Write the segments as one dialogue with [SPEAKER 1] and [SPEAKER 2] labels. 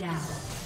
[SPEAKER 1] Down.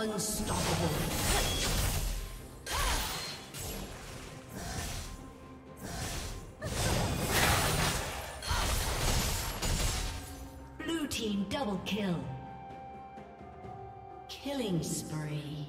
[SPEAKER 1] Unstoppable. Blue team double kill. Killing spree.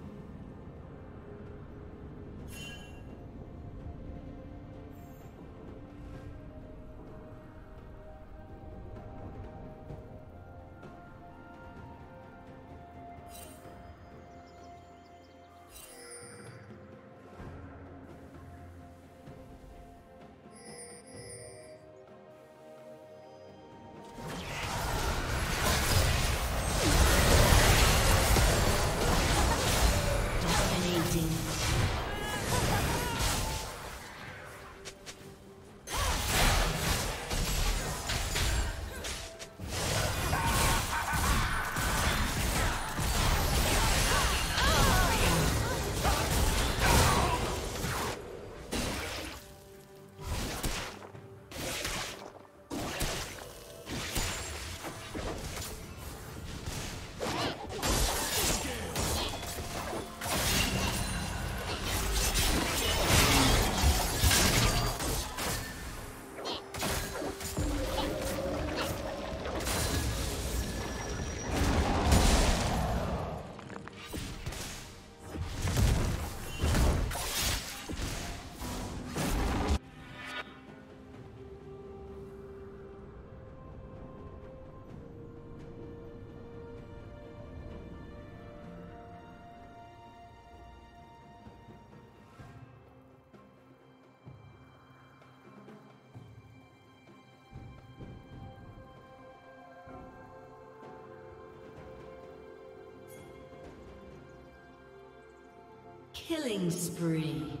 [SPEAKER 1] Killing spree.